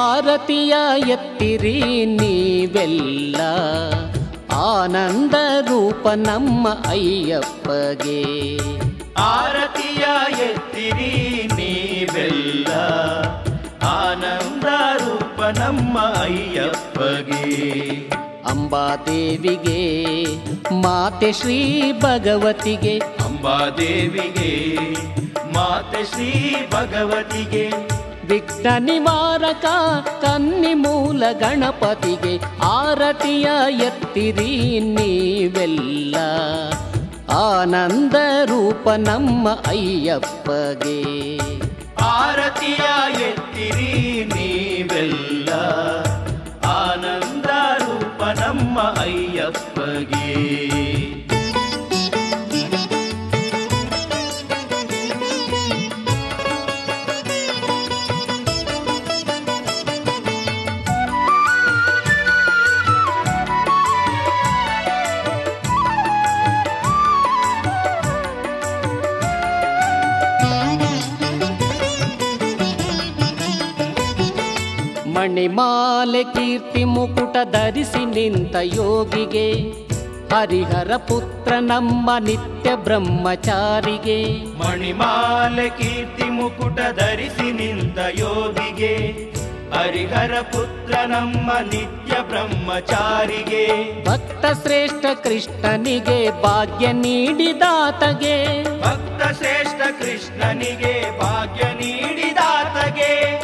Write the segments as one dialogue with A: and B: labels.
A: ಆರತಿಯ ಎತ್ತಿರಿ ನೀವೆಲ್ಲ ಆನಂದ ರೂಪ ನಮ್ಮ ಅಯ್ಯಪ್ಪಗೆ.
B: ಆರತಿಯ ಎತ್ತಿರಿ ನೀವೆಲ್ಲ ಆನಂದ ರೂಪ ನಮ್ಮ ಅಯ್ಯಪ್ಪಗೆ.
A: ಅಂಬಾದೇವಿಗೆ ಮಾತೆ ಶ್ರೀ ಭಗವತಿಗೆ.
B: ಅಂಬಾದೇವಿಗೆ ಮಾತೆ ಶ್ರೀ ಭಗವತಿಗೆ.
A: ವಿಘ್ನ ನಿವಾರಕ ಕನ್ನಿ ಮೂಲ ಗಣಪತಿಗೆ ಆರತಿಯ ಎತ್ತಿರಿ ನೀವೆಲ್ಲ. ಆನಂದ ರೂಪ ನಮ್ಮ ಅಯ್ಯಪ್ಪಗೆ.
B: ಆರತಿಯ ಎತ್ತಿರಿ ನೀವೆಲ್ಲ. ಆನಂದ ರೂಪ ನಮ್ಮ ಅಯ್ಯಪ್ಪಗೆ.
A: ಮಣಿಮಾಲೆ ಕೀರ್ತಿ ಮುಕುಟ ಧರಿಸಿ ನಿಂತ ಯೋಗಿಗೆ. ಹರಿಹರ ಪುತ್ರ ನಮ್ಮ ನಿತ್ಯ ಬ್ರಹ್ಮಚಾರಿಗೆ.
B: ಮಣಿಮಾಲೆ ಕೀರ್ತಿ ಮುಕುಟ ಧರಿಸಿ ನಿಂತ ಯೋಗಿಗೆ. ಹರಿಹರ ಪುತ್ರ ನಮ್ಮ ನಿತ್ಯ ಬ್ರಹ್ಮಚಾರಿಗೆ.
A: ಭಕ್ತ ಶ್ರೇಷ್ಠ ಕೃಷ್ಣನಿಗೆ ಭಾಗ್ಯ ನೀಡಿದಾತಗೆ
B: ಭಕ್ತ ಶ್ರೇಷ್ಠ ಕೃಷ್ಣನಿಗೆ ಭಾಗ್ಯ ನೀಡಿದಾತಗೆ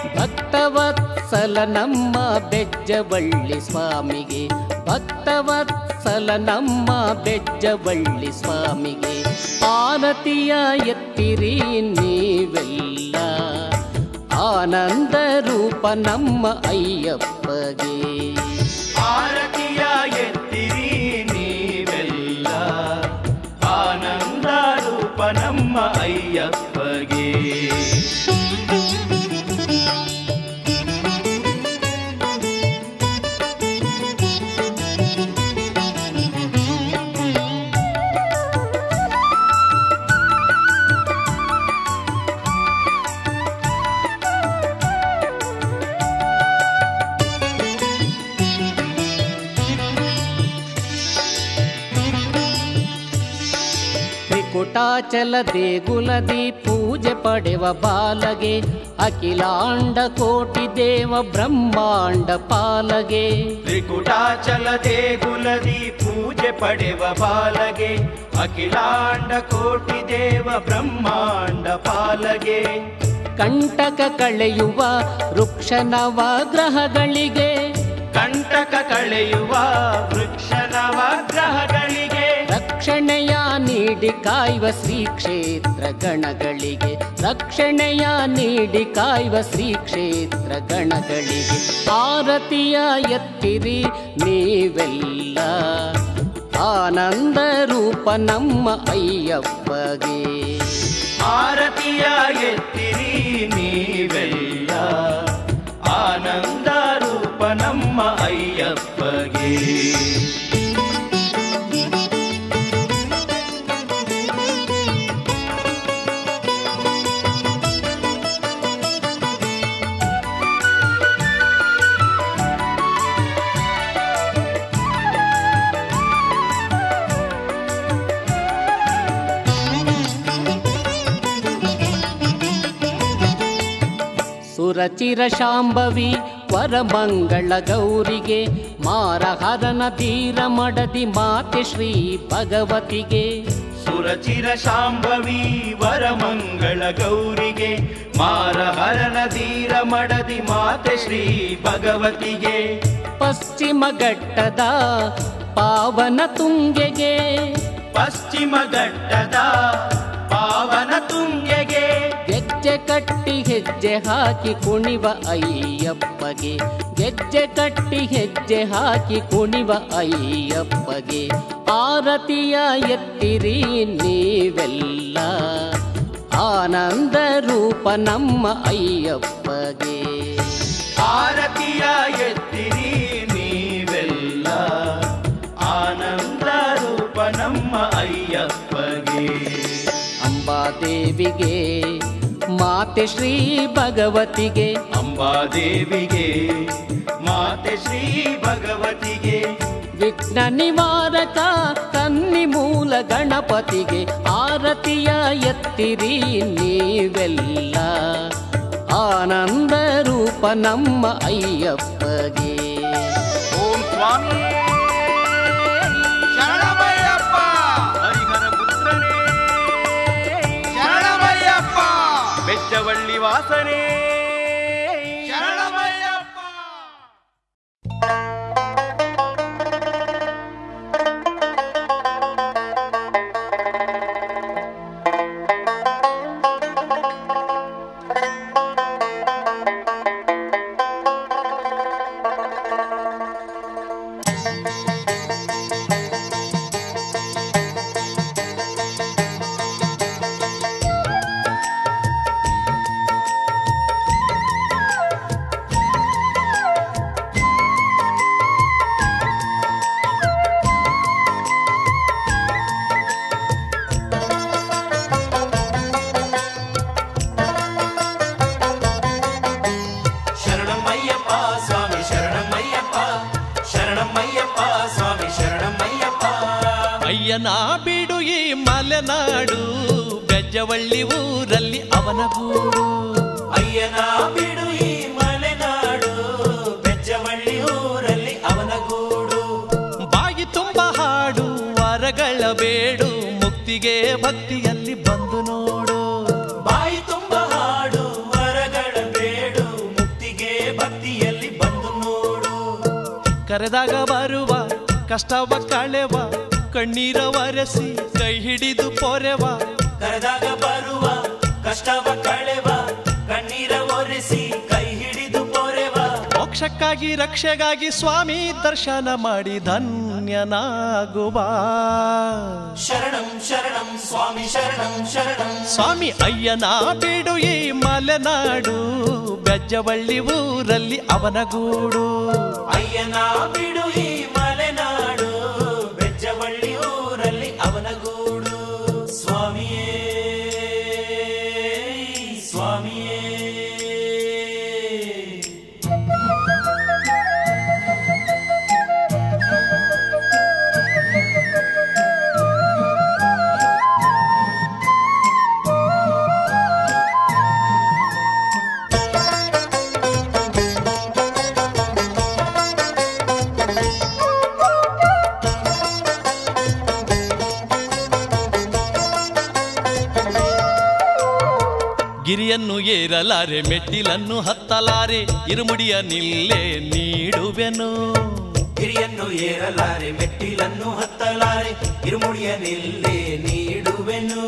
A: ಭಕ್ತವತ್ಸಲ ನಮ್ಮ ಬೆಜ್ಜವಳ್ಳಿ ಸ್ವಾಮಿಗೆ. ಭಕ್ತವತ್ಸಲ ನಮ್ಮ ಬೆಜ್ಜವಳ್ಳಿ ಸ್ವಾಮಿಗೆ. ಆನತಿಯ ಎತ್ತಿರಿ ನೀವೆಲ್ಲ. ಆನಂದ ರೂಪ ನಮ್ಮ ಅಯ್ಯಪ್ಪಗೆ.
B: ಆರತಿಯ ಎತ್ತಿರಿ ನೀವೆಲ್ಲ. ಆನಂದ ರೂಪ ನಮ್ಮ ಅಯ್ಯಪ್ಪಗೆ
A: ದೇಗುಲದಿ ಪೂಜೆ ಪಡೆವ ಬಾಲಗೆ ಅಖಿಲಾಂಡ ಕೋಟಿ ದೇವ ಬ್ರಹ್ಮಾಂಡ ಪಾಲಗೆ.
B: ತ್ರಿಕುಟಾಚಲ ದೇಗುಲದಿ ಪೂಜೆ ಪಡೆವ ಬಾಲಗೆ ಅಖಿಲಾಂಡ ಕೋಟಿ ದೇವ ಬ್ರಹ್ಮಾಂಡ ಪಾಲಗೆ.
A: ಕಂಟಕ ಕಳೆಯುವ ವೃಕ್ಷ ನವಗ್ರಹಗಳಿಗೆ
B: ಕಂಟಕ ಕಳೆಯುವ ವೃಕ್ಷ ನವಗ್ರಹಗಳಿಗೆ
A: ರಕ್ಷಣೆಯ ನೀಡಿ ಕಾಯುವ ಶ್ರೀ ಕ್ಷೇತ್ರ ಗಣಗಳಿಗೆ. ರಕ್ಷಣೆಯ ನೀಡಿ ಕಾಯುವ ಶ್ರೀ ಕ್ಷೇತ್ರ ಗಣಗಳಿಗೆ. ಆರತಿಯ ಎತ್ತಿರಿ ನೀವೆಲ್ಲ. ಆನಂದ ರೂಪ ನಮ್ಮ ಅಯ್ಯಪ್ಪಗೆ.
B: ಆರತಿಯ ಎತ್ತಿರಿ ನೀವೆಲ್ಲ. ಆನಂದ ರೂಪ ನಮ್ಮ ಅಯ್ಯಪ್ಪಗೆ.
A: ಸುರಚಿರ ಶಾಂಭವಿ ವರಮಂಗಳ ಗೌರಿಗೆ ಮಾರಹರನ ಧೀರ ಮಡದಿ ಮಾತೆ ಶ್ರೀ ಭಗವತಿಗೆ.
B: ಸುರಚಿರ ಶಾಂಭವಿ ವರಮಂಗಳ ಗೌರಿಗೆ ಮಾರಹರನ ಧೀರ ಮಡದಿ ಮಾತೆ ಶ್ರೀ ಭಗವತಿಗೆ.
A: ಪಶ್ಚಿಮ ಘಟ್ಟದ ಪಾವನ ತುಂಗೆಗೆ.
B: ಪಶ್ಚಿಮ ಘಟ್ಟದ ಪಾವನ ತುಂಗೆಗೆ.
A: ಗೆಜ್ಜ ಕಟ್ಟಿ ಹೆಜ್ಜೆ ಹಾಕಿ ಕುಣಿವ ಅಯ್ಯಪ್ಪಗೆ. ಗೆಜ್ಜೆ ಕಟ್ಟಿ ಹೆಜ್ಜೆ ಹಾಕಿ ಕುಣಿವ ಅಯ್ಯಪ್ಪಗೆ. ಆರತಿಯ ಎತ್ತಿರಿ ನೀವೆಲ್ಲ ಆನಂದ ರೂಪ ನಮ್ಮ ಅಯ್ಯಪ್ಪಗೆ.
C: ಆರತಿಯ ಎತ್ತಿರಿ ನೀವೆಲ್ಲ ಆನಂದ ರೂಪ ನಮ್ಮ ಅಯ್ಯಪ್ಪಗೆ.
A: ಅಂಬಾದೇವಿಗೆ ಮಾತೆ ಶ್ರೀ ಭಗವತಿಗೆ.
C: ಅಂಬಾದೇವಿಗೆ ಮಾತೆ ಶ್ರೀ ಭಗವತಿಗೆ.
A: ವಿಘ್ನ ನಿವಾರಕ ಕನ್ನಿ ಮೂಲ ಗಣಪತಿಗೆ. ಆರತಿಯ ಎತ್ತಿರಿ ನೀವೆಲ್ಲ. ಆನಂದ ರೂಪ ನಮ್ಮ ಅಯ್ಯಪ್ಪಗೆ.
C: ಓಂ ಸ್ವಾಮಿ.
D: வாசனே ಕಷ್ಟವ ಕಳೆವ ಕಣ್ಣೀರ ವರಸಿ ಕೈ ಹಿಡಿದು ಪೊರೆವ.
B: ಕರೆದಾಗ ಬರುವ ಕಷ್ಟವ ಕಳೆವ ಕಣ್ಣೀರ ಒರೆಸಿ ಕೈ ಹಿಡಿದು ಪೊರೆವ.
D: ಮೋಕ್ಷಕ್ಕಾಗಿ ರಕ್ಷೆಗಾಗಿ ಸ್ವಾಮಿ ದರ್ಶನ ಮಾಡಿ ಧನ್ಯನಾಗುವ.
B: ಶರಣಂ ಶರಣಂ ಸ್ವಾಮಿ ಶರಣಂ ಶರಣಂ.
D: ಸ್ವಾಮಿ ಅಯ್ಯನ ಬಿಡು ಈ ಮಲೆನಾಡು ಬೆಜ್ಜವಳ್ಳಿ ಊರಲ್ಲಿ ಅವನಗೂಡು.
B: ಅಯ್ಯನ ಬಿಡು
D: ಗಿರಿಯನ್ನು ಏರಲಾರೆ ಮೆಟ್ಟಿಲನ್ನು ಹತ್ತಲಾರೆ ಇರುಮುಡಿಯ ನಿಲ್ಲೇ ನೀಡುವೆನು.
B: ಗಿರಿಯನ್ನು ಏರಲಾರೆ ಮೆಟ್ಟಿಲನ್ನು ಹತ್ತಲಾರೆ ಇರುಮುಡಿಯ ನಿಲ್ಲೇ ನೀಡುವೆನು.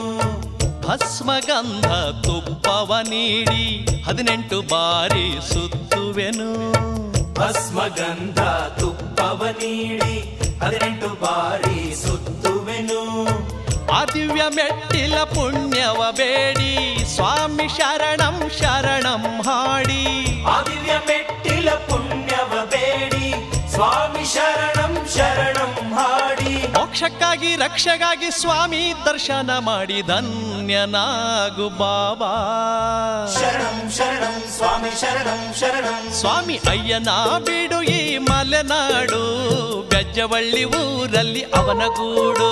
D: ಭಸ್ಮಗಂಧ ತುಪ್ಪವ ನೀಡಿ ಹದಿನೆಂಟು ಬಾರಿ ಸುತ್ತುವೆನು.
B: ಭಸ್ಮಗಂಧ ತುಪ್ಪವ ನೀಡಿ ಹದಿನೆಂಟು ಬಾರಿ ಸುತ್ತುವೆನು.
D: ಆ ದಿವ್ಯ ಮೆಟ್ಟಿಲ ಪುಣ್ಯವ ಬೇಡಿ ಸ್ವಾಮಿ ಶರಣಂ ಶರಣಂ ಹಾಡಿ
B: ಆ ದಿವ್ಯ ಮೆಟ್ಟಿಲ ಪುಣ್ಯವ ಬೇಡಿ ಸ್ವಾಮಿ ಶರಣಂ ಶರಣಂ ಹಾಡಿ
D: ಮೋಕ್ಷಕ್ಕಾಗಿ ರಕ್ಷೆಗಾಗಿ ಸ್ವಾಮಿ ದರ್ಶನ ಮಾಡಿ ಧನ್ಯನಾಗು ಬಾಬಾ.
B: ಶರಣಂ ಶರಣಂ ಸ್ವಾಮಿ ಶರಣಂ ಶರಣಂ.
D: ಸ್ವಾಮಿ ಅಯ್ಯನ ಬಿಡು ಈ ಮಲೆನಾಡು ಬೆಜ್ಜವಳ್ಳಿ ಊರಲ್ಲಿ ಅವನ ಗೂಡು.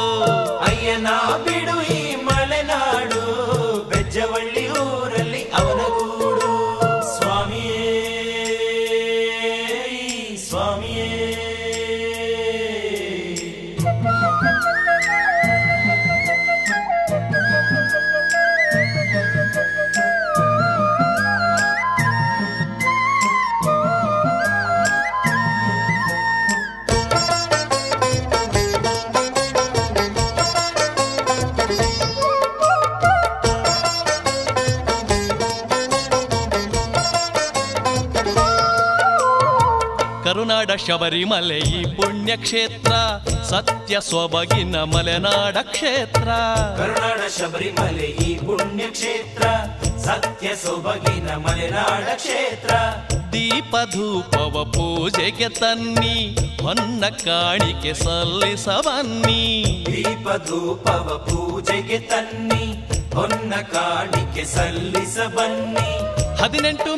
B: ಅಯ್ಯನ ಬಿಡು ಈ ಮಲೆನಾಡು ಬೆಜ್ಜವಳ್ಳಿ
D: ಕರುನಾಡ ಶಬರಿಮಲೆ ಈ ಪುಣ್ಯಕ್ಷೇತ್ರ ಸತ್ಯ ಸೊಬಗಿನ ಮಲೆನಾಡ ಕ್ಷೇತ್ರ.
B: ಕರುನಾಡ ಶಬರಿಮಲೆ ಈ ಪುಣ್ಯಕ್ಷೇತ್ರ ಸತ್ಯ ಸೊಬಗಿನ ಮಲೆನಾಡ ಕ್ಷೇತ್ರ.
D: ದೀಪ ಧೂಪವ ಪೂಜೆಗೆ ತನ್ನಿ ಹೊನ್ನ ಕಾಣಿಕೆ ಸಲ್ಲಿಸವನ್ನಿ.
B: ದೀಪ ಧೂಪವ ಪೂಜೆಗೆ ತನ್ನಿ ಹೊನ್ನ ಕಾಣಿಕೆ ಸಲ್ಲಿಸ ಬನ್ನಿ
D: ಹದಿನೆಂಟು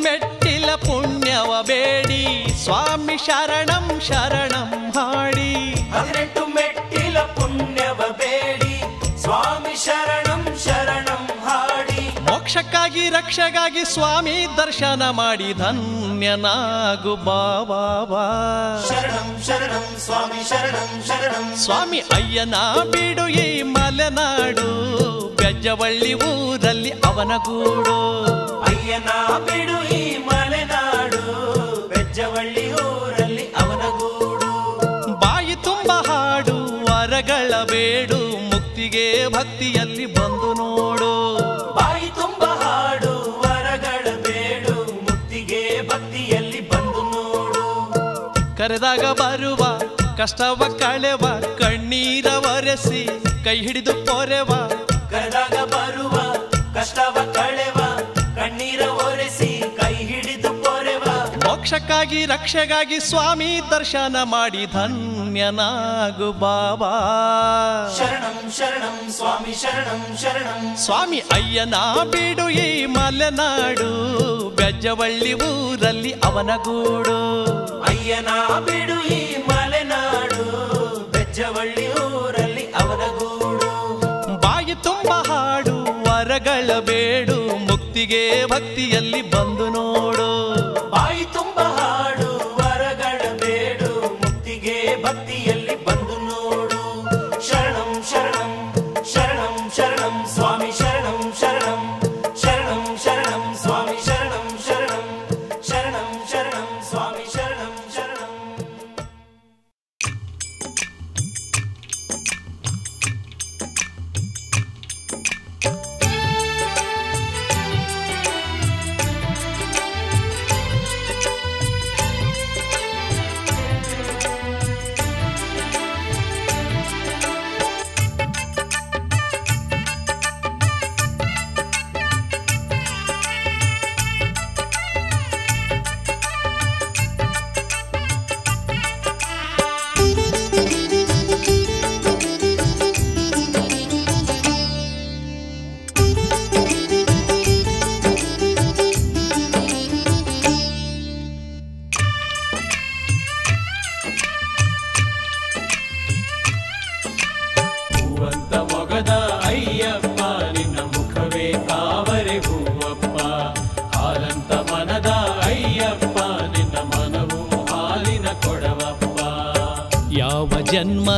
D: ಮೆಟ್ಟಿಲ ಪುಣ್ಯವ ಬೇಡಿ. ಸ್ವಾಮಿ ಶರಣಂ ಶರಣಂ ಹಾಡಿ.
B: ಹದಿನೆಂಟು ಮೆಟ್ಟಿಲ ಪುಣ್ಯವ ಬೇಡಿ. ಸ್ವಾಮಿ ಶರಣಂ ಶರಣಂ ಹಾಡಿ.
D: ಮೋಕ್ಷಕ್ಕಾಗಿ ರಕ್ಷೆಗಾಗಿ ಸ್ವಾಮಿ ದರ್ಶನ ಮಾಡಿ. ಧನ್ಯನಾಗು ಬಾಬಾ
B: ಶರಣಂ ಶರಣಂ ಸ್ವಾಮಿ ಶರಣಂ ಶರಣಂ.
D: ಸ್ವಾಮಿ ಅಯ್ಯನ ಬಿಡು ಈ ಮಲೆನಾಡು. ಬೆಜ್ಜವಳ್ಳಿ ಊರಲ್ಲಿ ಅವನ ಗೂಡು.
B: ಅಯ್ಯನ ಬಿಡು ಈ ಮಲೆನಾಡು ಬೆಜ್ಜವಳ್ಳಿ ಊರಲ್ಲಿ ಅವನ ಗೂಡು.
D: ಬಾಯಿ ತುಂಬ ಹಾಡು ವರಗಳ ಬೇಡು ಮುಕ್ತಿಗೆ ಭಕ್ತಿಯಲ್ಲಿ ಬಂದು ನೋಡು.
B: ಬಾಯಿ ತುಂಬ ಹಾಡು ವರಗಳ ಬೇಡು ಮುಕ್ತಿಗೆ ಭಕ್ತಿಯಲ್ಲಿ ಬಂದು ನೋಡು.
D: ಕರೆದಾಗ ಬರುವ ಕಷ್ಟವ ಕಳೆವ ಕಣ್ಣೀರ ಒರೆಸಿ ಕೈ ಹಿಡಿದು ಪೊರೆವ
B: ಕರೆದಾಗ ಬರುವ ಕಷ್ಟವ ಕಳೆವ ಕಣ್ಣೀರ ಒರೆಸಿ ಕೈ ಹಿಡಿದು ಪೊರೆವ
D: ಮೋಕ್ಷಕ್ಕಾಗಿ ರಕ್ಷೆಗಾಗಿ ಸ್ವಾಮಿ ದರ್ಶನ ಮಾಡಿ ಧನ್ಯನಾಗು ಬಾಬಾ.
B: ಶರಣಂ ಶರಣಂ ಸ್ವಾಮಿ ಶರಣಂ ಶರಣಂ.
D: ಸ್ವಾಮಿ ಅಯ್ಯನ ಬಿಡು ಈ ಮಲೆನಾಡು ಬೆಜ್ಜವಳ್ಳಿ ಊರಲ್ಲಿ ಅವನ ಗೂಡು.
B: ಅಯ್ಯನ ಬಿಡು ಈ ಮಲೆನಾಡು ಬೆಜ್ಜವಳ್ಳಿ
D: ವರಗಳ ಬೇಡು ಮುಕ್ತಿಗೆ ಭಕ್ತಿಯಲ್ಲಿ ಬಂದು ನೋಡು.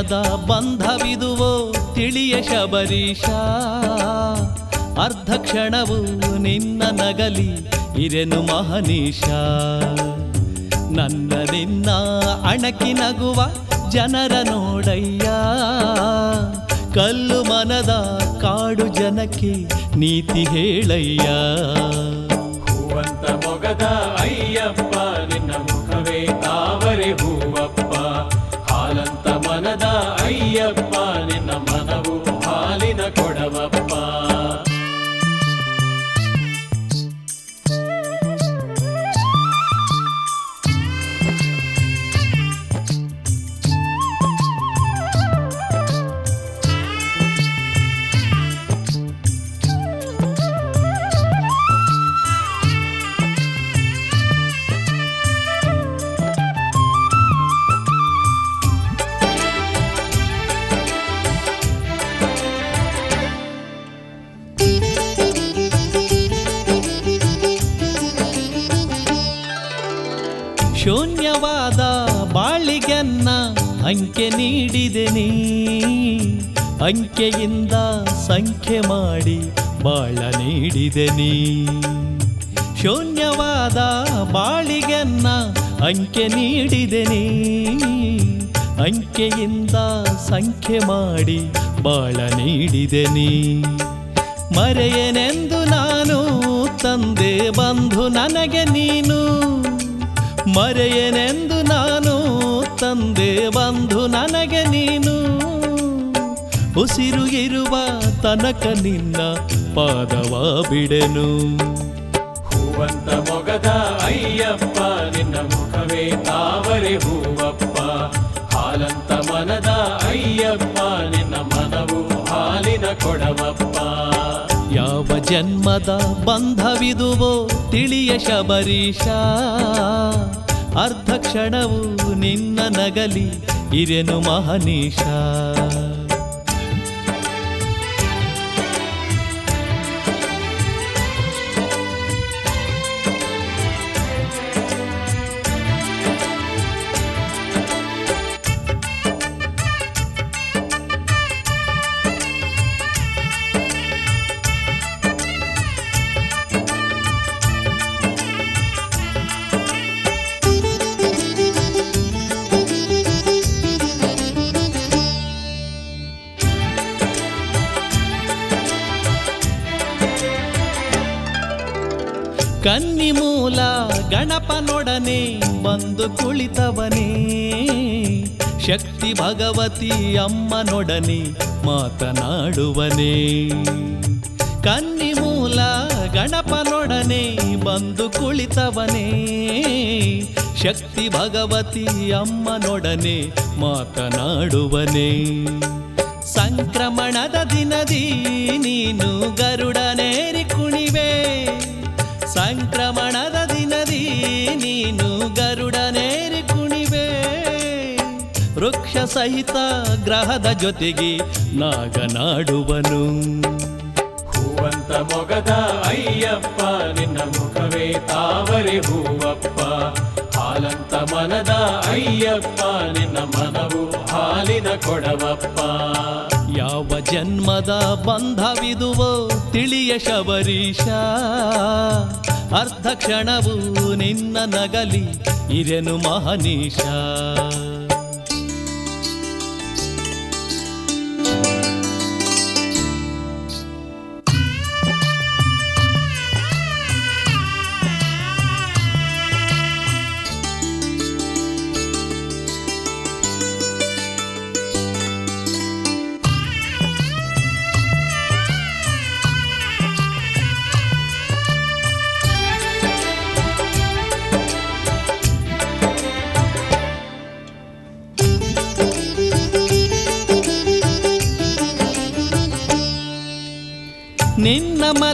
D: ಜನ್ಮದ ಬಂಧವಿದುವೋ ತಿಳಿಯ ಶಬರೀಶ ಅರ್ಧ ಕ್ಷಣವು ನಿನ್ನ ನಗಲಿ ಇರೆನು ಮಹನೀಶ ನನ್ನ ನಿನ್ನ ಅಣಕಿ ನಗುವ ಜನರ ನೋಡಯ್ಯ. ಕಲ್ಲು ಮನದ ಕಾಡು ಜನಕ್ಕೆ ನೀತಿ ಹೇಳಯ್ಯ.
B: ಹೂವಂತ ಮೊಗದ ಅಯ್ಯಪ್ಪ
D: ಅಂಕೆ ನೀಡಿದೆ ನೀ. ಅಂಕೆಯಿಂದ ಸಂಖ್ಯೆ ಮಾಡಿ ಬಾಳ ನೀಡಿದೆ ನೀ. ಶೂನ್ಯವಾದ ಬಾಳಿಗೆನ್ನ ಅಂಕೆ ನೀಡಿದೆ ನೀ. ಅಂಕೆಯಿಂದ ಸಂಖ್ಯೆ ಮಾಡಿ ಬಾಳ ನೀಡಿದೆ ನೀ. ಮರೆಯನೆಂದು ನಾನು ತಂದೆ ಬಂಧು ನನಗೆ ನೀನು. ಮರೆಯನೆಂದು ನಾನು ತಂದೆ ಬಂಧು ನನಗೆ ನೀನು ಉಸಿರು ಇರುವ ತನಕ ನಿನ್ನ ಪಾದವ ಬಿಡೆನು.
E: ಹೂವಂತ ಮೊಗದ ಅಯ್ಯಪ್ಪ ನಿನ್ನ ಮುಖವೇ ತಾವರೆ ಹೂವಪ್ಪ. ಹಾಲಂತ ಮನದ ಅಯ್ಯಪ್ಪ ನಿನ್ನ ಮನವು ಹಾಲಿನ ಕೊಡವಪ್ಪ.
D: ಯಾವ ಜನ್ಮದ ಬಂಧವಿದುವೋ ತಿಳಿಯ ಶಬರೀಶ ಅರ್ಧ ಕ್ಷಣವು ನಿನ್ನ ನಗಲಿ ಇರೆನು ಮಹನೀಶ. ಕನ್ನಿಮೂಲ ಗಣಪನೊಡನೆ ಬಂದು ಕುಳಿತವನೇ. ಶಕ್ತಿ ಭಗವತಿ ಅಮ್ಮನೊಡನೆ ಮಾತನಾಡುವನೇ. ಕನ್ನಿಮೂಲ ಗಣಪನೊಡನೆ ಬಂದು ಕುಳಿತವನೇ. ಶಕ್ತಿ ಭಗವತಿ ಅಮ್ಮನೊಡನೆ ಮಾತನಾಡುವನೇ. ಸಂಕ್ರಮಣದ ದಿನದಿ ನೀನು ಗರುಡನೇರಿ ಸಹಿತ ಗ್ರಹದ ಜೊತೆಗೆ ನಾಗನಾಡುವನು.
E: ಹೂವಂತ ಮೊಗದ ಅಯ್ಯಪ್ಪ ನಿನ್ನ ಮುಖವೇ ತಾವರೆ ಹೂವಪ್ಪ. ಹಾಲಂತ ಮನದ ಅಯ್ಯಪ್ಪ ನಿನ್ನ ಮನವು ಹಾಲಿನ ಕೊಡವಪ್ಪ.
D: ಯಾವ ಜನ್ಮದ ಬಂಧವಿದುವೋ ತಿಳಿಯ ಶಬರೀಶ ಅರ್ಧ ಕ್ಷಣವು ನಿನ್ನ ನಗಲಿ ಇರೆನು ಮಹನೀಶ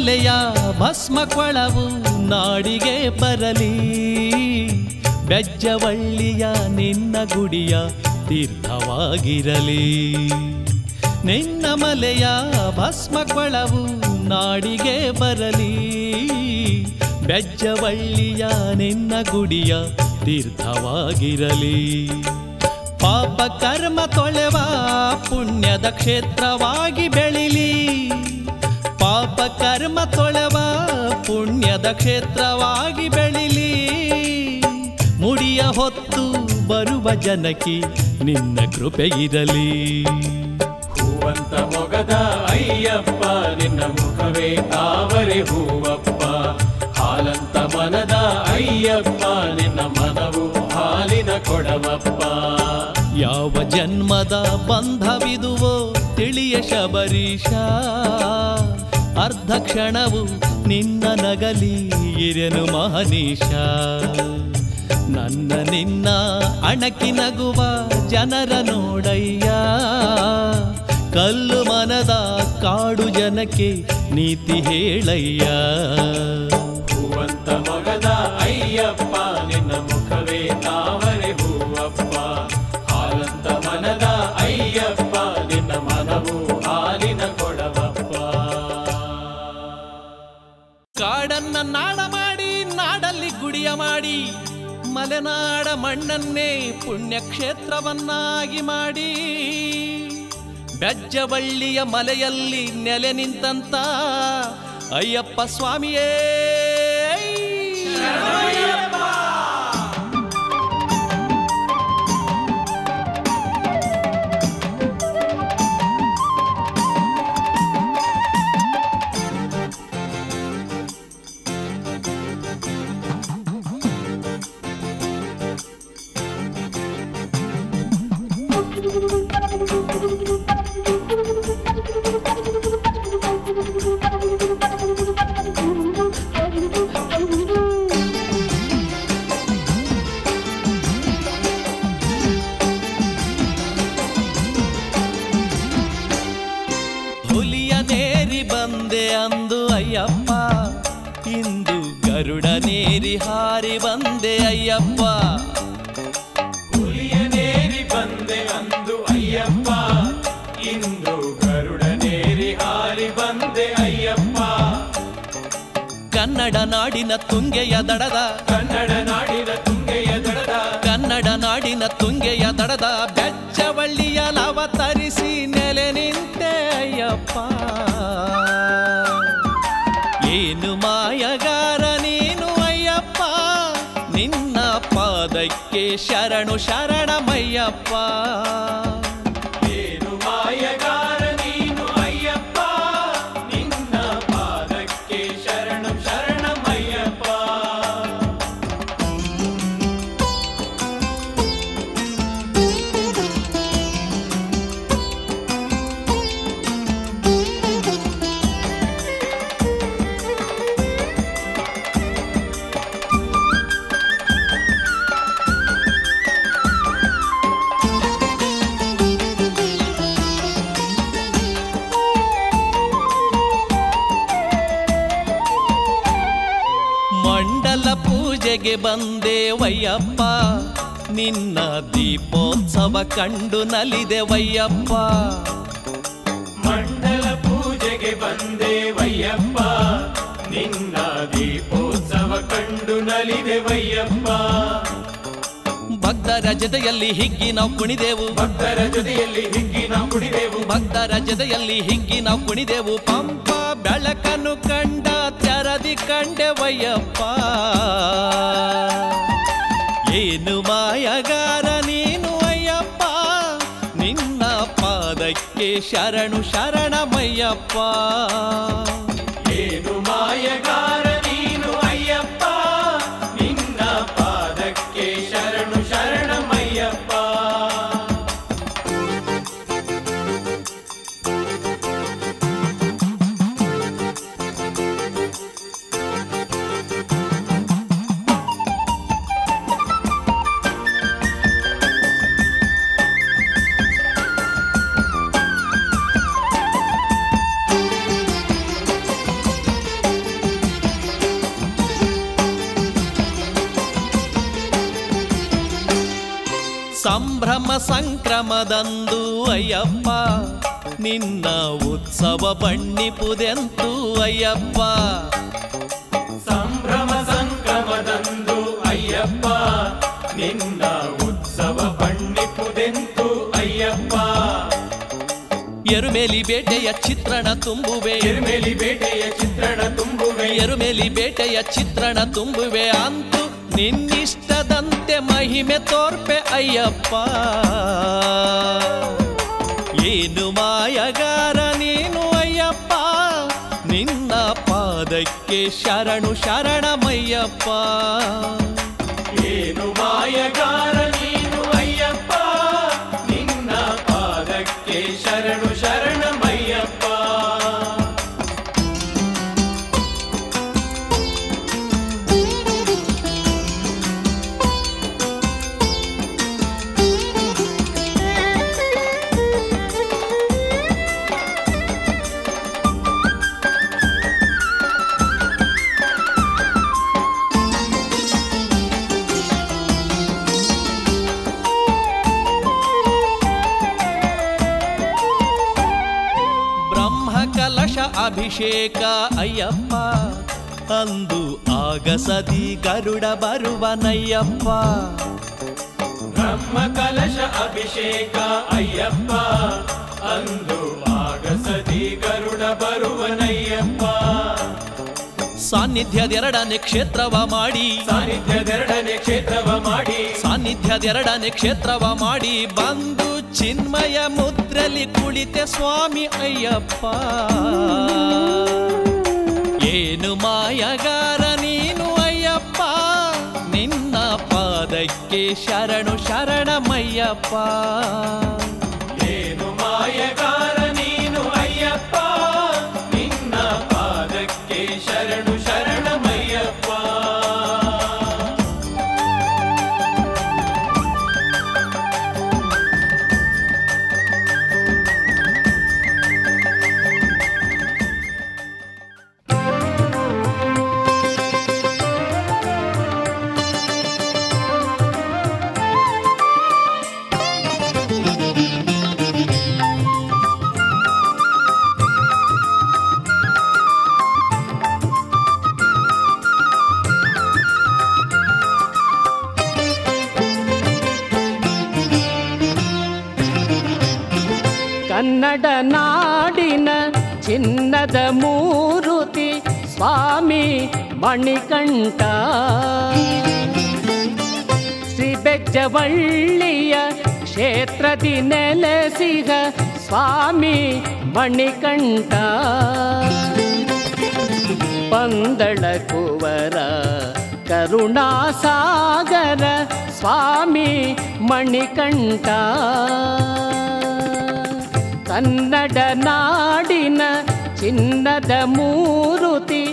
D: ಮಲೆಯ ಭಸ್ಮ ಕೊಳವು ನಾಡಿಗೆ ಬರಲಿ. ಬೆಜ್ಜವಳ್ಳಿಯ ನಿನ್ನ ಗುಡಿಯ ತೀರ್ಥವಾಗಿರಲಿ. ನಿನ್ನ ಮಲೆಯ ಭಸ್ಮ ಕೊಳವು ನಾಡಿಗೆ ಬರಲಿ. ಬೆಜ್ಜವಳ್ಳಿಯ ನಿನ್ನ ಗುಡಿಯ ತೀರ್ಥವಾಗಿರಲಿ. ಪಾಪ ಕರ್ಮ ತೊಳೆವ ಪುಣ್ಯದ ಕ್ಷೇತ್ರವಾಗಿ ಬೆಳಿಲಿ. ಪಾಪ ಕರ್ಮ ತೊಳೆವ ಪುಣ್ಯದ ಕ್ಷೇತ್ರವಾಗಿ ಬೆಳಿಲಿ. ಮುಡಿಯ ಹೊತ್ತು ಬರುವ ಜನಕಿ ನಿನ್ನ ಕೃಪೆ ಇರಲಿ.
E: ಹೂವಂತ ಮೊಗದ ಅಯ್ಯಪ್ಪ ನಿನ್ನ ಮುಖವೇ ತಾವರೆ ಹೂವಪ್ಪ. ಹಾಲಂತ ಮನದ ಅಯ್ಯಪ್ಪ ನಿನ್ನ ಮನವು ಹಾಲಿನ ಕೊಡವಪ್ಪ.
D: ಯಾವ ಜನ್ಮದ ಬಂಧವಿದುವೋ ತಿಳಿಯ ಶಬರೀಶ ಅರ್ಧ ಕ್ಷಣವು ನಿನ್ನ ನಗಲಿ ಇರೆನು ಮಹನೀಶ. ನನ್ನ ನಿನ್ನ ಅಣಕಿ ನಗುವ ಜನರ ನೋಡಯ್ಯ. ಕಲ್ಲು ಮನದ ಕಾಡು ಜನಕ್ಕೆ ನೀತಿ ಹೇಳಯ್ಯ.
E: ಮಗದ ಅಯ್ಯಪ್ಪ
D: ನಾಡ ಮಾಡಿ, ನಾಡಲ್ಲಿ ಗುಡಿಯ ಮಾಡಿ, ಮಲೆನಾಡ ಮಣ್ಣನ್ನೇ ಪುಣ್ಯಕ್ಷೇತ್ರವನ್ನಾಗಿ ಮಾಡಿ. ಬೆಜ್ಜವಳ್ಳಿಯ ಮಲೆಯಲ್ಲಿ ನೆಲೆ ನಿಂತಂತ ಅಯ್ಯಪ್ಪ ಸ್ವಾಮಿಯೇ. ಹುಲಿಯನೇರಿ ಬಂದೆ ಅಂದು ಅಯ್ಯಪ್ಪ. ಇಂದು ಗರುಡನೇರಿ ಹಾರಿ ಬಂದೆ ಅಯ್ಯಪ್ಪ.
E: ಹುಲಿಯನೇರಿ ಬಂದೆ ಅಂದು ಅಯ್ಯಪ್ಪ. ಇಂದು ಗರುಡನೇರಿ ಹಾರಿ ಬಂದೆ ಅಯ್ಯಪ್ಪ.
D: ಕನ್ನಡ ನಾಡಿನ ತುಂಗೆಯ ದಡದ.
E: ಕನ್ನಡ ನಾಡಿನ ತುಂಗೆಯ ದಡದ.
D: ಕನ್ನಡ ನಾಡಿನ ತುಂಗೆಯ ದಡದ. ಬೆಚ್ಚವಳ್ಳಿಯ ಅವತರಿಸಿ ನೆಲೆ ಶರಣು ಶರಣಮಯ್ಯಪ್ಪ ಪೂಜೆಗೆ ಬಂದೆ ವಯ್ಯಪ್ಪ ನಿನ್ನ ದೀಪೋತ್ಸವ ಕಂಡು ನಲಿದೆ ವಯ್ಯಪ್ಪ
E: ಮಂಡಲ ಪೂಜೆಗೆ ಬಂದೆ ವಯ್ಯಪ್ಪ ನಿನ್ನ ದೀಪೋತ್ಸವ ಕಂಡು ನಲಿದೆ ವಯ್ಯಪ್ಪ
D: ಭಕ್ತರ ಜೊತೆಯಲ್ಲಿ ಹಿಗ್ಗಿ ನಾವು ಕುಣಿದೆವು.
E: ಭಕ್ತರ ಜೊತೆಯಲ್ಲಿ ಹಿಗ್ಗಿ ನಾವು ಕುಣಿದೆವು.
D: ಭಕ್ತರ ಜೊತೆಯಲ್ಲಿ ಹಿಗ್ಗಿ ನಾವು ಕುಣಿದೆವು. ಪಂಪ ಬೆಳಕನ್ನು ಕಂಡ ತೆರದಿ ಕಂಡೆ ವಯ್ಯಪ್ಪ. ಏನು ಮಾಯಗಾರ ನೀನು ಅಯ್ಯಪ್ಪ. ನಿನ್ನ ಪಾದಕ್ಕೆ ಶರಣು ಶರಣಮಯ್ಯಪ್ಪ.
E: ಏನು ಮಾಯಗಾರ
D: ಸಂಕ್ರಮದಂದು ಅಯ್ಯಪ್ಪ ನಿನ್ನ ಉತ್ಸವ ಬಣ್ಣಿಪುದೆಂತು ಅಯ್ಯಪ್ಪ.
E: ಸಂಭ್ರಮ ಸಂಕ್ರಮದಂದು ಅಯ್ಯಪ್ಪ ನಿನ್ನ ಉತ್ಸವ ಬಣ್ಣಿಪುದೆಂತು ಅಯ್ಯಪ್ಪ.
D: ಎರುಮೇಲಿ ಬೇಟೆಯ ಚಿತ್ರಣ ತುಂಬುವೆ.
E: ಎರುಮೇಲಿ ಬೇಟೆಯ ಚಿತ್ರಣ ತುಂಬುವೆ.
D: ಎರುಮೇಲಿ ಬೇಟೆಯ ಚಿತ್ರಣ ತುಂಬುವೆ ಅಂತೂ ನಿನ್ನಿಷ್ಟದಂತೆ ಮಹಿಮೆ ತೋರ್ಪೆ ಅಯ್ಯಪ್ಪ. ಏನು ಮಾಯಗಾರ ನೀನು ಅಯ್ಯಪ್ಪ. ನಿನ್ನ ಪಾದಕ್ಕೆ ಶರಣು ಶರಣಮಯ್ಯಪ್ಪ.
E: ಏನು ಮಾಯಗಾರ
D: ಅಭಿಷೇಕ ಅಯ್ಯಪ್ಪ ಅಂದು ಆಗಸದಿ ಗರುಡ ಬರುವನಯ್ಯಪ್ಪ
E: ಬ್ರಹ್ಮ ಕಲಶ ಅಭಿಷೇಕ ಅಯ್ಯಪ್ಪ ಅಂದು ಆಗಸದಿ ಗರುಡ ಬರುವನಯ್ಯಪ್ಪ
D: ಸಾನ್ನಿಧ್ಯದೆರಡನೇ ಕ್ಷೇತ್ರವ ಮಾಡಿ.
E: ಸಾನ್ನಿಧ್ಯದೆರಡನೇ ಕ್ಷೇತ್ರವ ಮಾಡಿ.
D: ಸಾನ್ನಿಧ್ಯದೆರಡನೇ ಕ್ಷೇತ್ರವ ಮಾಡಿ. ಬಂದು ಚಿನ್ಮಯ ಮುದ್ರಲಿ ಕುಳಿತೆ ಸ್ವಾಮಿ ಅಯ್ಯಪ್ಪ. ಏನು ಮಾಯಗಾರ ನೀನು ಅಯ್ಯಪ್ಪ. ನಿನ್ನ ಪಾದಕ್ಕೆ ಶರಣು ಶರಣಮಯ್ಯಪ್ಪ.
E: ಏನು ಮಾಯಗಾರ
A: ಸ್ವಾಮಿ ಮಣಿಕಂಠ. ಶ್ರೀ ಬೆಜ್ಜವಳ್ಳಿಯ ಕ್ಷೇತ್ರದಿ ನೆಲೆಸಿಗ ಸ್ವಾಮಿ ಮಣಿಕಂಠ. ಪಂದಳ ಕುವರ ಕರುಣಾಸಾಗರ ಸ್ವಾಮಿ ಮಣಿಕಂಠ. ಕನ್ನಡ ನಾಡಿನ ಚಿನ್ನದ ಮೂರುತಿ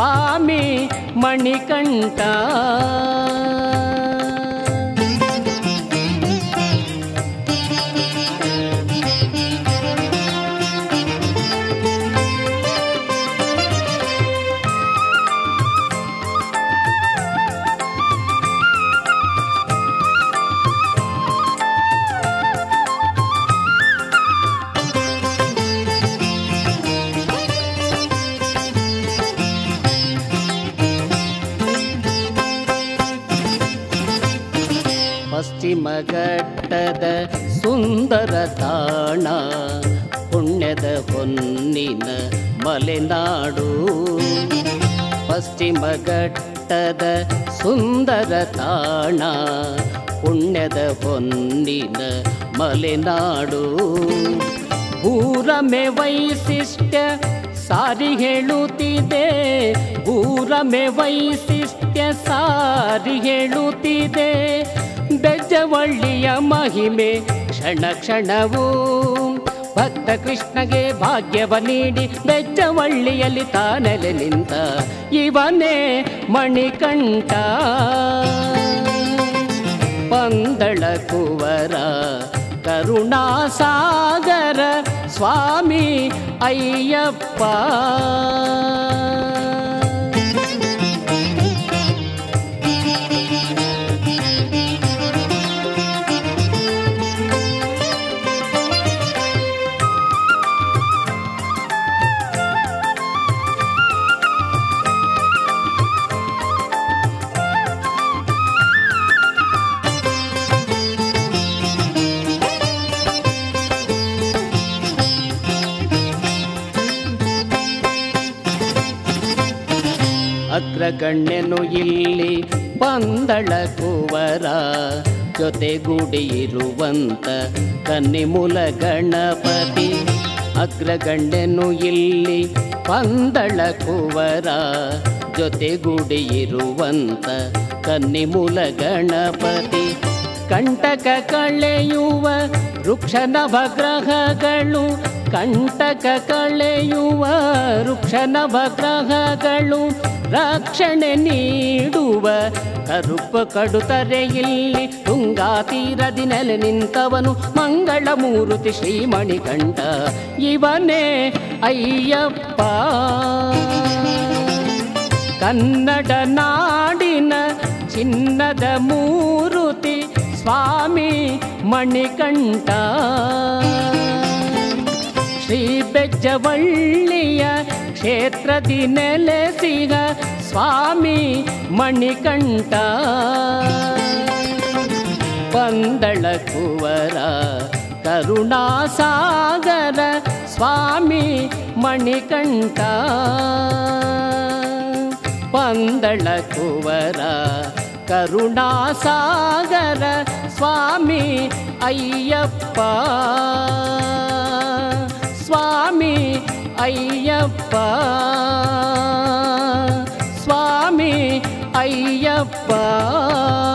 A: ಸ್ವಾಮಿ ಮಣಿಕಂಠ. ಪಶ್ಚಿಮ ಘಟ್ಟದ ಸುಂದರ ತಾಣ, ಪುಣ್ಯದ ಹೊನ್ನಿನ ಮಲೆನಾಡು ಪಶ್ಚಿಮ ಘಟ್ಟದ ಸುಂದರ ತಾಣ, ಪುಣ್ಯದ ಹೊನ್ನಿನ ಮಲೆನಾಡು ಊರಮೆ ವೈಶಿಷ್ಟ್ಯ ಸಾರಿ ಹೇಳುತ್ತಿದೆ ಊರಮೆ ವೈಶಿಷ್ಟ್ಯ ಸಾರಿ ಹೇಳುತ್ತಿದೆ. ಬೆಜ್ಜವಳ್ಳಿಯ ಮಹಿಮೆ. ಕ್ಷಣ ಕ್ಷಣವೂ ಭಕ್ತ ಕೃಷ್ಣಗೆ ಭಾಗ್ಯವ ನೀಡಿ ಬೆಜ್ಜವಳ್ಳಿಯಲ್ಲಿ ತಾನೆಲೆ ನಿಂತ ಇವನೇ ಮಣಿಕಂಠ. ಪಂದಳ ಕುವರ, ಕರುಣಾಸಾಗರ, ಸ್ವಾಮಿ ಅಯ್ಯಪ್ಪ. ಅಗ್ರಗಣ್ಯನು ಇಲ್ಲಿ ಪಂದಳ ಕುವರ ಜೊತೆಗೂಡಿ ಇರುವಂತ ಕನ್ನಿಮೂಲ ಗಣಪತಿ. ಅಗ್ರಗಣ್ಯನು ಇಲ್ಲಿ ಪಂದಳ ಕುವರ ಜೊತೆಗೂಡಿ ಇರುವಂತ ಕನ್ನಿಮೂಲ ಗಣಪತಿ. ಕಂಟಕ ಕಳೆಯುವ ವೃಕ್ಷ ನವಗ್ರಹಗಳು ಕಂಟಕ ಕಳೆಯುವ ವೃಕ್ಷ ನವಗ್ರಹಗಳು ರಕ್ಷಣೆ ನೀಡುವ, ಕರುಪ ಕಡುತರೆ ಇಲ್ಲಿ ತುಂಗಾ ತೀರದಿ ನೆಲೆ ನಿಂತವನು ಮಂಗಳ ಮೂರುತಿ ಶ್ರೀಮಣಿಕಂಠ ಇವನೇ ಅಯ್ಯಪ್ಪ. ಕನ್ನಡ ನಾಡಿನ ಚಿನ್ನದ ಮೂರುತಿ ಸ್ವಾಮಿ ಮಣಿಕಂಠ ಶ್ರೀ ಬೆಜ್ಜವಳ್ಳಿಯ ಕ್ಷೇತ್ರದಿ ನೆಲೆಸಿಗ ಸ್ವಾಮಿ ಮಣಿಕಂಠ. ಪಂದಳ ಕುವರ ಕರುಣಾಸಾಗರ ಸ್ವಾಮಿ ಮಣಿಕಂಠ. ಪಂದಳ ಕುವರ ಕರುಣಾಸಾಗರ ಸ್ವಾಮಿ ಅಯ್ಯಪ್ಪ. ಸ್ವಾಮಿ ಅಯ್ಯಪ್ಪ ಸ್ವಾಮಿ ಅಯ್ಯಪ್ಪ ಆ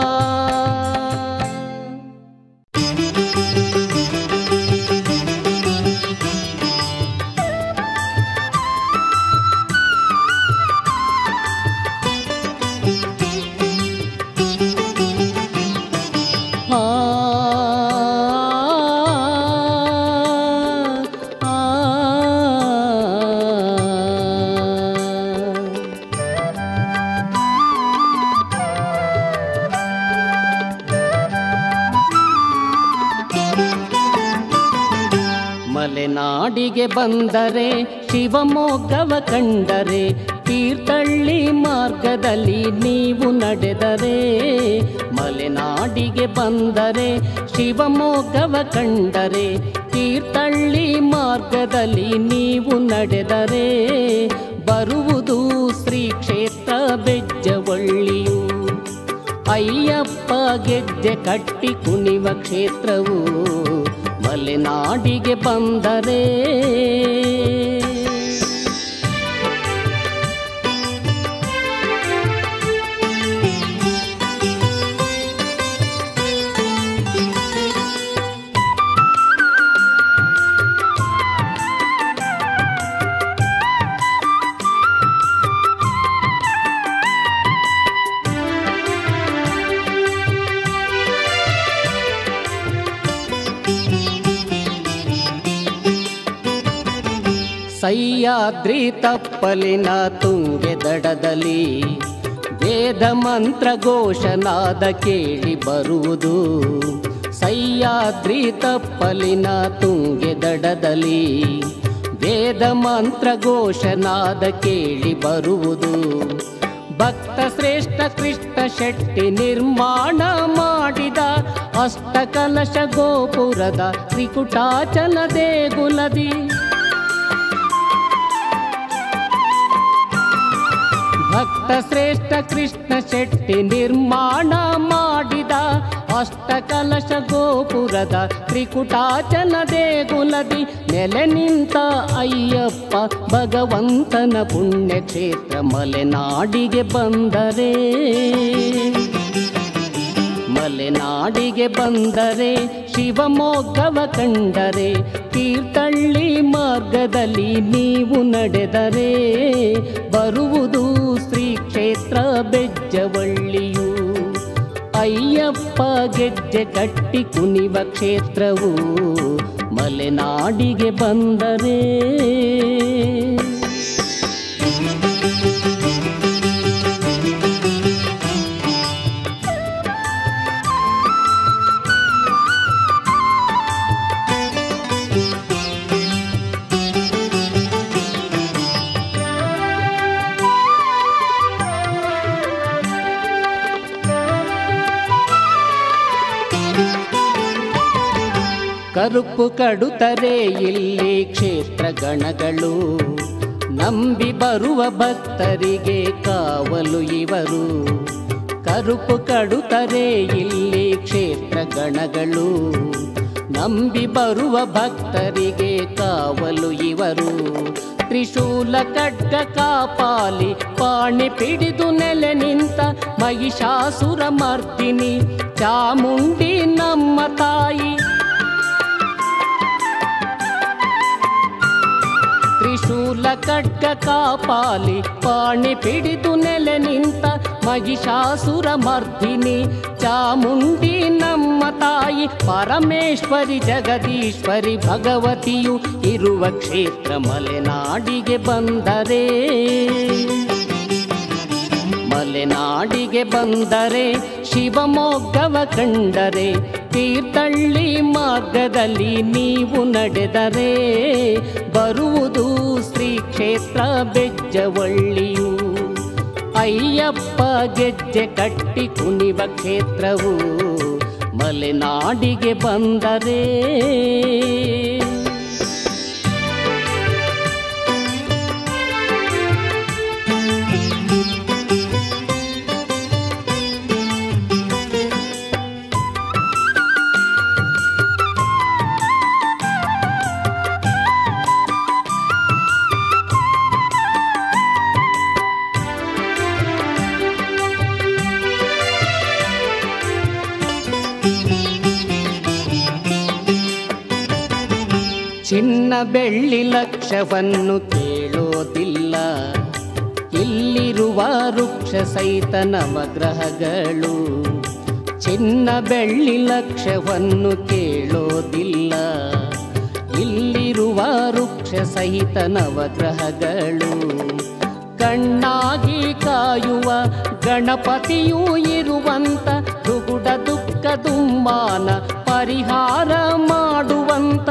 A: ಮಲೆನಾಡಿಗೆ ಬಂದರೆ, ಶಿವಮೊಗ್ಗವ ಕಂಡರೆ ತೀರ್ಥಳ್ಳಿ ಮಾರ್ಗದಲ್ಲಿ ನೀವು ನಡೆದರೆ. ಮಲೆನಾಡಿಗೆ ಬಂದರೆ, ಶಿವಮೊಗ್ಗವ ಕಂಡರೆ ತೀರ್ಥಳ್ಳಿ ಮಾರ್ಗದಲ್ಲಿ ನೀವು ನಡೆದರೆ. ಬರುವುದು ಶ್ರೀ ಕ್ಷೇತ್ರ ಬೆಜ್ಜವಳ್ಳಿಯು. ಅಯ್ಯಪ್ಪ ಗೆಜ್ಜೆ ಕಟ್ಟಿ ಕುಣಿವ ಕ್ಷೇತ್ರವು. ಮಲೆನಾಡಿಗೆ ಬಂದರೆ ಸಹ್ಯಾದ್ರಿ ತಪ್ಪಲಿನ ತುಂಗೆ ದಡದಲ್ಲಿ ವೇದ ಮಂತ್ರ ಘೋಷನಾದ ಕೇಳಿ ಬರುವುದು. ಸಹ್ಯಾದ್ರಿ ತಪ್ಪಲಿನ ತುಂಗೆ ದಡದಲ್ಲಿ ವೇದ ಮಂತ್ರ ಘೋಷನಾದ ಕೇಳಿ ಬರುವುದು. ಭಕ್ತ ಶ್ರೇಷ್ಠ ಕೃಷ್ಣ ಶೆಟ್ಟಿ ನಿರ್ಮಾಣ ಮಾಡಿದ ಅಷ್ಟಕಲಶ ಗೋಪುರದ ತ್ರಿಕುಟಾಚಲ ದೇಗುಲದಿ. ಭಕ್ತ ಶ್ರೇಷ್ಠ ಕೃಷ್ಣ ಶೆಟ್ಟಿ ನಿರ್ಮಾಣ ಮಾಡಿದ ಅಷ್ಟಕಲಶ ಗೋಪುರದ ತ್ರಿಕುಟಾಚನ ದೇಗುಲದಿ ನೆಲೆ ನಿಂತ ಅಯ್ಯಪ್ಪ ಭಗವಂತನ ಪುಣ್ಯಕ್ಷೇತ್ರ ಮಲೆನಾಡಿಗೆ ಬಂದರೆ. ಮಲೆನಾಡಿಗೆ ಬಂದರೆ ಶಿವಮೊಗ್ಗವ ಕಂಡರೆ, ತೀರ್ಥಳ್ಳಿ ಮಾರ್ಗದಲ್ಲಿ ನೀವು ನಡೆದರೆ, ಬರುವುದು ಕ್ಷೇತ್ರ ಬೆಜ್ಜವಳ್ಳಿಯು ಅಯ್ಯಪ್ಪ ಗೆಜ್ಜೆ ಕಟ್ಟಿ ಕುಣಿವ ಕ್ಷೇತ್ರವು ಮಲೆನಾಡಿಗೆ ಬಂದರೆ ಕರುಪು ಕಡುತರೆ ಇಲ್ಲಿ ಕ್ಷೇತ್ರ ಗಣಗಳು. ನಂಬಿ ಬರುವ ಭಕ್ತರಿಗೆ ಕಾವಲು ಇವರು. ಕರುಪು ಕಡುತರೆ ಇಲ್ಲಿ ಕ್ಷೇತ್ರ ಗಣಗಳು. ನಂಬಿ ಬರುವ ಭಕ್ತರಿಗೆ ಕಾವಲು ಇವರು. ತ್ರಿಶೂಲ ಕಡ್ಗ ಕಾಪಾಲಿ, ಪಾಣಿ ಪಿಡಿದು ನೆಲೆ ನಿಂತ ಮಹಿಷಾಸುರ ಮರ್ತಿನಿ ಚಾಮುಂಡಿ ನಮ್ಮ ತಾಯಿ. ತ್ರಿಶೂಲ ಖಡ್ಗ ಕಾಪಾಲಿ, ಪಾಣಿ ಪಿಡಿದು ನೆಲೆ ನಿಂತ ಮಹಿಷಾಸುರ ಮರ್ದಿನಿ, ಚಾಮುಂಡಿ ನಮ್ಮ ತಾಯಿ, ಪರಮೇಶ್ವರಿ ಜಗದೀಶ್ವರಿ ಭಗವತಿಯು ಇರುವ ಕ್ಷೇತ್ರ ಮಲೆನಾಡಿಗೆ ಬಂದರೆ. ಮಲೆನಾಡಿಗೆ ಬಂದರೆ ಶಿವಮೊಗ್ಗವ ಕಂಡರೆ, ತೀರ್ಥಳ್ಳಿ ಮಾರ್ಗದಲ್ಲಿ ನೀವು ನಡೆದರೆ, ಬರುವುದು ಕ್ಷೇತ್ರ ಬೆಜ್ಜವಳ್ಳಿಯು ಅಯ್ಯಪ್ಪ ಗೆಜ್ಜೆ ಕಟ್ಟಿ ಕುಣಿವ ಕ್ಷೇತ್ರವು ಮಲೆನಾಡಿಗೆ ಬಂದರೆ. ಚಿನ್ನ ಬೆಳ್ಳಿ ಲಕ್ಷವನ್ನು ಕೇಳೋದಿಲ್ಲ. ಇಲ್ಲಿರುವ ವೃಕ್ಷ ಸಹಿತ ನವಗ್ರಹಗಳು ಚಿನ್ನ ಬೆಳ್ಳಿ ಲಕ್ಷವನ್ನು ಕೇಳೋದಿಲ್ಲ. ಇಲ್ಲಿರುವ ವೃಕ್ಷ ಸಹಿತ ನವಗ್ರಹಗಳು ಕಣ್ಣಾಗಿ ಕಾಯುವ ಗಣಪತಿಯೂ ಇರುವಂತ ದುಗುಡ ದುಃಖ ದುಮ್ಮಾನ ಪರಿಹಾರ ಮಾಡುವಂತ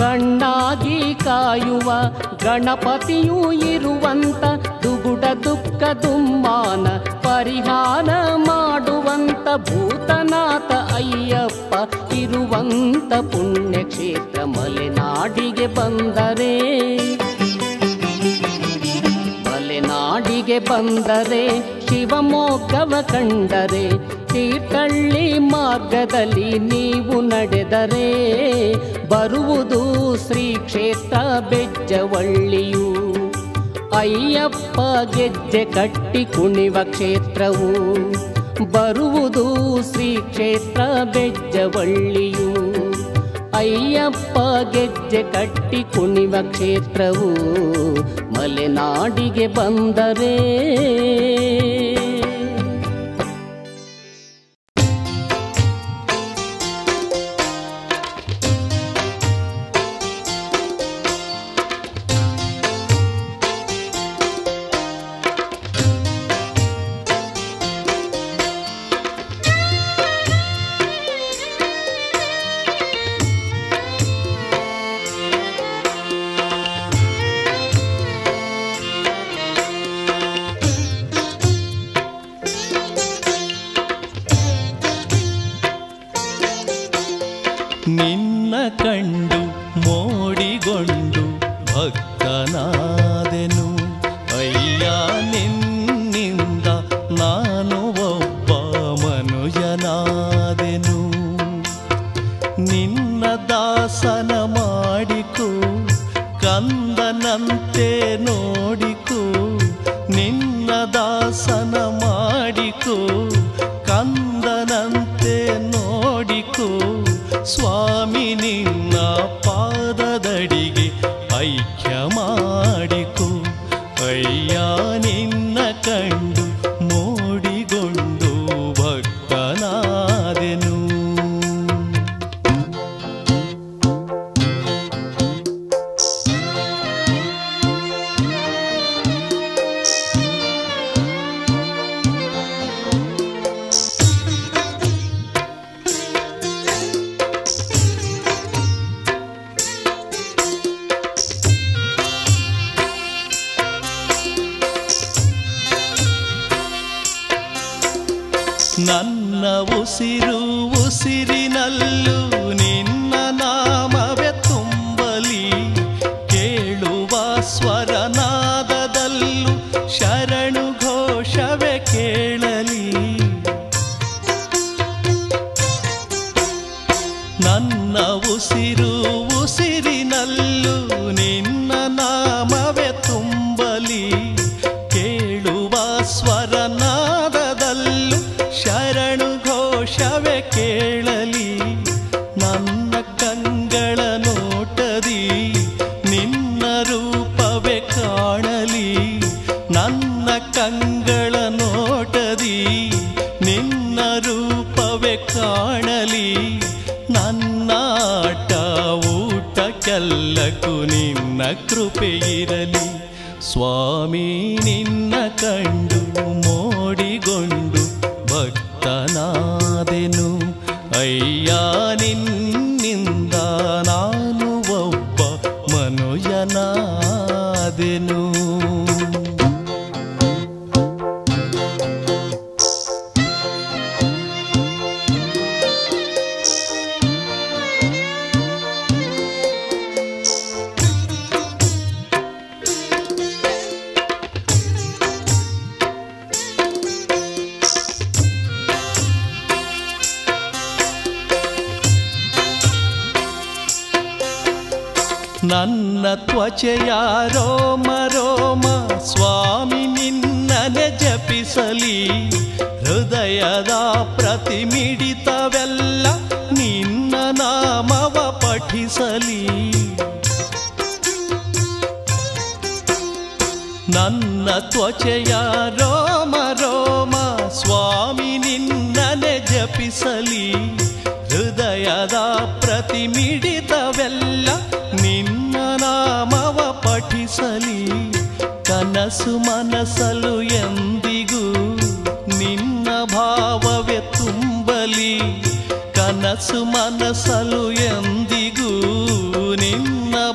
A: ಕಣ್ಣಾಗಿ ಕಾಯುವ ಗಣಪತಿಯು ಇರುವಂತ ದುಗುಡ ದುಃಖ ದುಮ್ಮಾನ ಪರಿಹಾರ ಮಾಡುವಂತ ಭೂತನಾಥ ಅಯ್ಯಪ್ಪ ಇರುವಂತ ಪುಣ್ಯಕ್ಷೇತ್ರ ಮಲೆನಾಡಿಗೆ ಬಂದರೆ. ಮಲೆನಾಡಿಗೆ ಬಂದರೆ ಶಿವಮೊಗ್ಗವ ಕಂಡರೆ ತೀರ್ಥಳ್ಳಿ ಮಾರ್ಗದಲ್ಲಿ ನೀವು ನಡೆದರೆ ಬರುವುದು ಶ್ರೀ ಕ್ಷೇತ್ರ ಬೆಜ್ಜವಳ್ಳಿಯು. ಅಯ್ಯಪ್ಪ ಗೆಜ್ಜೆ ಕಟ್ಟಿ ಕುಣಿವ ಕ್ಷೇತ್ರವು. ಬರುವುದು ಶ್ರೀ ಕ್ಷೇತ್ರ ಬೆಜ್ಜವಳ್ಳಿಯು. ಅಯ್ಯಪ್ಪ ಗೆಜ್ಜೆ ಕಟ್ಟಿ ಕುಣಿವ ಕ್ಷೇತ್ರವು ಮಲೆನಾಡಿಗೆ ಬಂದರೆ
D: banho. स्वामि नि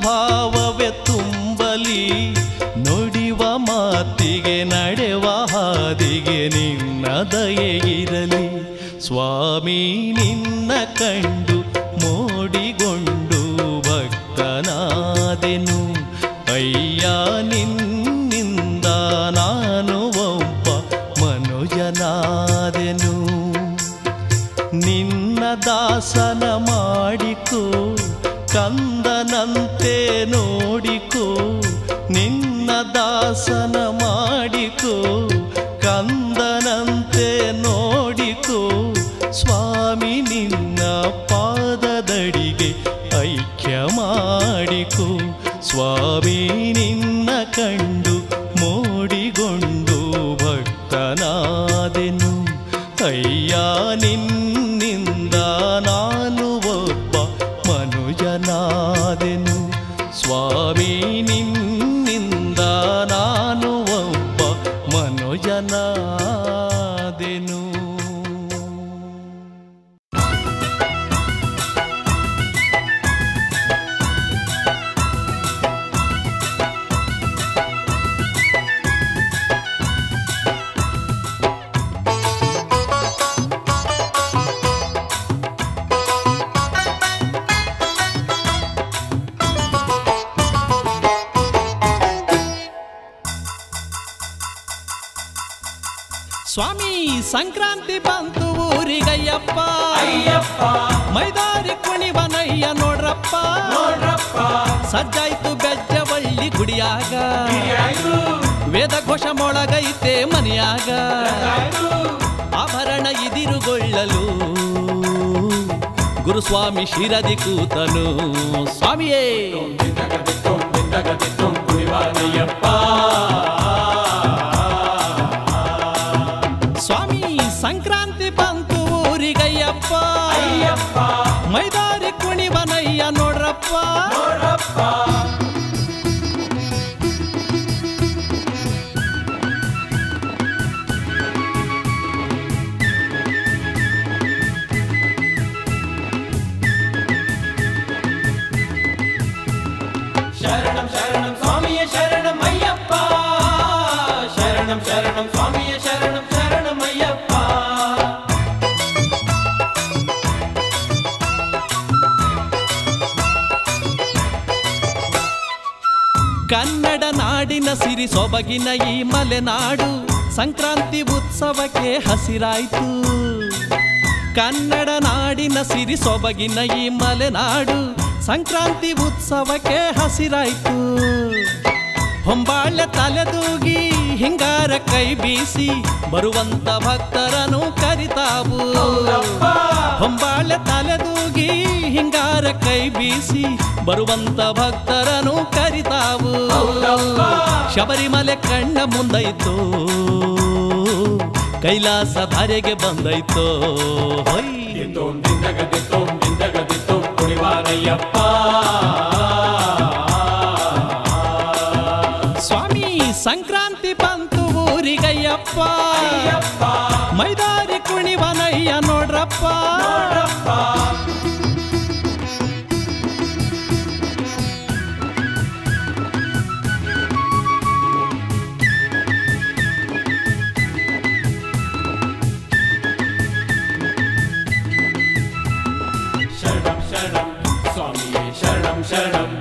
D: ಭಾವವೇ ತುಂಬಲಿ ನುಡಿವ ಮಾತಿಗೆ ನಡೆವ ಹಾದಿಗೆ ನಿನ್ನ ದಯೆ ಇರಲಿ. ಸ್ವಾಮಿ ನಿನ್ನ
F: ಕಣ್ಣು ಸ್ವಾಮಿ
D: ಸಂಕ್ರಾಂತಿ ಬಂತು ಊರಿಗಯ್ಯಪ್ಪ.
E: ಅಯ್ಯಪ್ಪ.
D: ಮೈದಾರಿ ಕುಣಿವನಯ್ಯ ನೋಡ್ರಪ್ಪ.
E: ನೋಡ್ರಪ್ಪ.
D: ಸಜ್ಜಾಯ್ತು ಬೆಜ್ಜವಳ್ಳಿ ಗುಡಿಯಾಗ. ವೇದ ಘೋಷ ಮೊಳಗೈತೆ ಮನೆಯಾಗ ಆಭರಣ ಇದಿರುಗೊಳ್ಳಲು. ಗುರುಸ್ವಾಮಿ ಶಿರದಿ ಕೂತನು. ಸ್ವಾಮಿಯೇ.
E: ದಿಂದಗದಿತ್ತುಂ
D: ಮೈದಾರಿ ಕುಣಿವನಯ್ಯ ನೋಡ್ರಪ್ಪ.
E: ನೋಡ್ರಪ್ಪ.
D: ಸಿರಿ ಸೊಬಗಿನ ಈ ಮಲೆನಾಡು ಸಂಕ್ರಾಂತಿ ಉತ್ಸವಕ್ಕೆ ಹಸಿರಾಯ್ತು. ಕನ್ನಡ ನಾಡಿನ ಸಿರಿ ಸೊಬಗಿನ ಈ ಮಲೆನಾಡು ಸಂಕ್ರಾಂತಿ ಉತ್ಸವಕ್ಕೆ ಹಸಿರಾಯ್ತು. ಹೊಂಬಾಳೆ ತಲೆದೂಗಿ ಹಿಂಗಾರ ಕೈ ಬೀಸಿ ಬರುವಂತ ಭಕ್ತರನ್ನು ಕರಿತಾವು. ಹೊಂಬಾಳೆ ತಲೆದೂಗಿ ಹಿಂಗಾರ ಕೈ ಬೀಸಿ ಬರುವಂತ ಭಕ್ತರನ್ನು ಕರಿತಾವು. ಶಬರಿಮಲೆ ಕಣ್ಣ ಮುಂದೈತು, ಕೈಲಾಸ ಧಾರೆಗೆ ಬಂದೈತೋ ಸ್ವಾಮಿ, ಸಂಕ್ರಾಂತಿ ಊರಿಗಯ್ಯಪ್ಪ
E: ಅಯ್ಯಪ್ಪ
D: ಮೈದಾರಿ ಕುಣಿವನಯ್ಯ ನೋಡ್ರಪ್ಪ
E: ನೋಡ್ರಪ್ಪ ಶರಣಂ ಶರಣಂ ಸ್ವಾಮಿಯೇ ಶರಣಂ ಶರಣಂ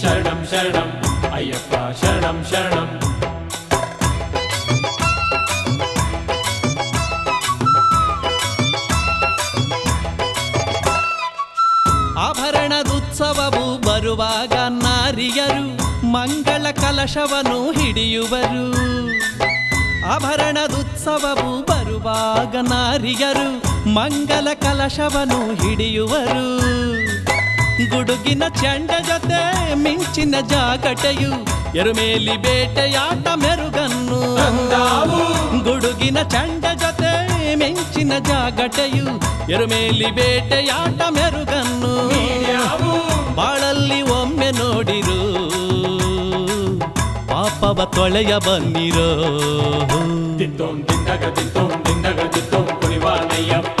E: ಶರಣಂ ಶರಣಂ ಅಯ್ಯಪ್ಪ ಶರಣಂ ಶರಣಂ
D: ಕಲಶವನ್ನು ಹಿಡಿಯುವರು. ಆಭರಣದುತ್ಸವವು ಬರುವಾಗ ನಾರಿಯರು ಮಂಗಲ ಕಲಶವನ್ನು ಹಿಡಿಯುವರು. ಗುಡುಗಿನ ಚಂಡ ಜೊತೆ ಮಿಂಚಿನ ಜಾಗಟೆಯು ಎರುಮೇಲಿ ಬೇಟೆಯಾಟ ಮೆರುಗನ್ನು. ಗುಡುಗಿನ ಚಂಡ ಜೊತೆ ಮಿಂಚಿನ ಜಾಗಟೆಯು ಎರುಮೇಲಿ ಬೇಟೆಯಾಟ ಮೆರುಗನ್ನು. ಬಾಳಲ್ಲಿ ಒಮ್ಮೆ ನೋಡಿರು. ಪಾಪವ ತೊಳೆಯ ಬನ್ನಿರೋ
E: ದಿತ್ತೋಂ ಕುಣಿವಾನಯ್ಯಪ್ಪ.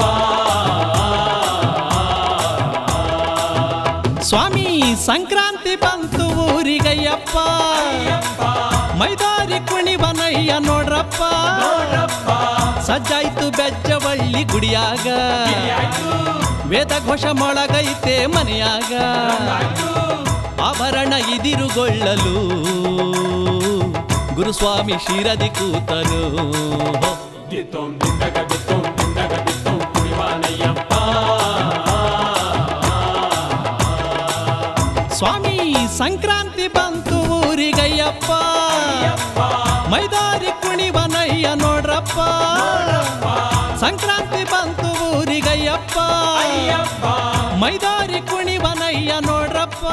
D: ಸ್ವಾಮಿ ಸಂಕ್ರಾಂತಿ ಬಂತು ಊರಿಗಯ್ಯಪ್ಪ. ಮೈದಾರಿ ಕುಣಿವನಯ್ಯ ನೋಡ್ರಪ್ಪ. ಸಜ್ಜಾಯ್ತು ಬೆಚ್ಚವಳ್ಳಿ ಗುಡಿಯಾಗ. ವೇದ ಘೋಷ ಮೊಳಗೈತೆ ಮನೆಯಾಗ ಆಭರಣ ಇದಿರುಗೊಳ್ಳಲು. ಗುರುಸ್ವಾಮಿ ಶಿರದಿ ಕೂತನು ಸ್ವಾಮಿ ಸಂಕ್ರಾಂತಿ ಬಂತು ಊರಿಗಯ್ಯಪ್ಪ ಮೈದಾರಿ ಕುಣಿವನಯ್ಯ ನೋಡ್ರಪ್ಪ ಸಂಕ್ರಾಂತಿ ಬಂತು ಊರಿಗಯ್ಯಪ್ಪ ಮೈದಾರಿ ಕುಣಿವನಯ್ಯ ನೋಡ್ರಪ್ಪ